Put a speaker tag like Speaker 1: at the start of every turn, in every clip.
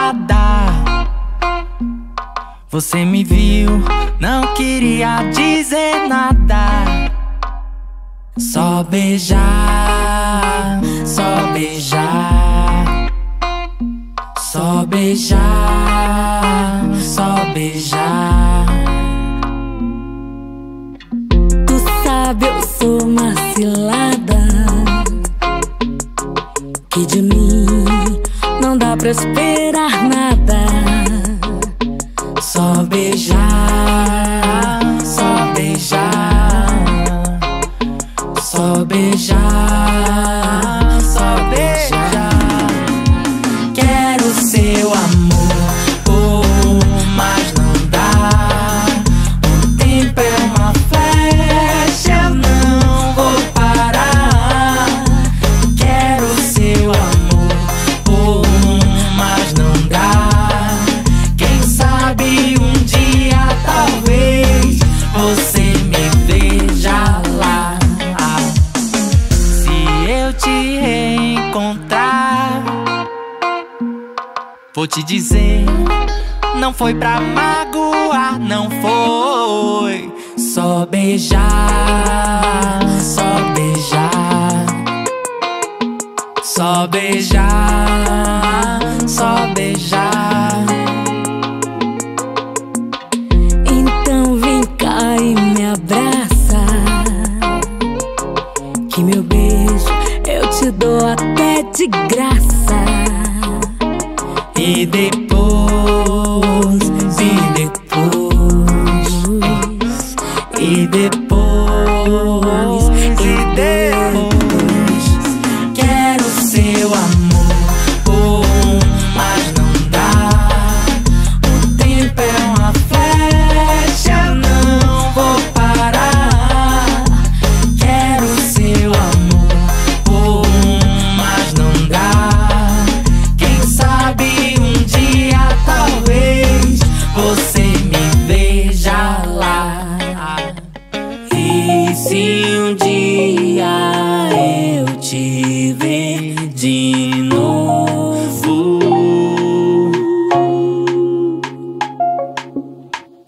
Speaker 1: calada. Você me viu, não queria dizer nada. Só beijar, só beijar. Só beijar, só beijar.
Speaker 2: Tu sabe, eu sou uma cilada. Que de mim não dá pra esperar
Speaker 1: Só beijar, te reencontrar, vou te dizer. Não foi pra magoar, não foi. Só beijar, só beijar. Só beijar, só beijar.
Speaker 2: Então vem cá e me abraça. Que meu beijo eu te dou até de graça.
Speaker 1: E depois,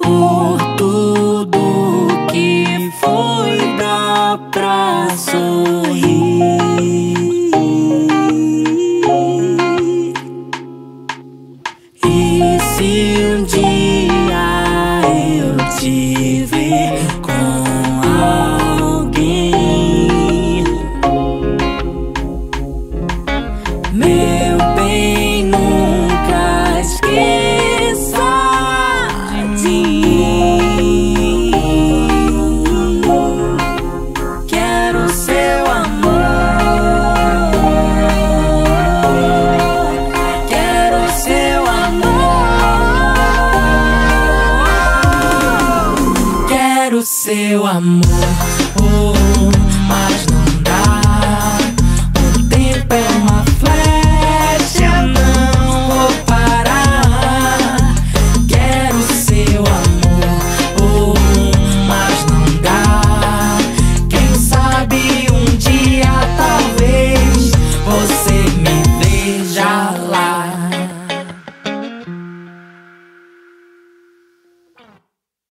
Speaker 1: Por quero seu amor, oh, mas não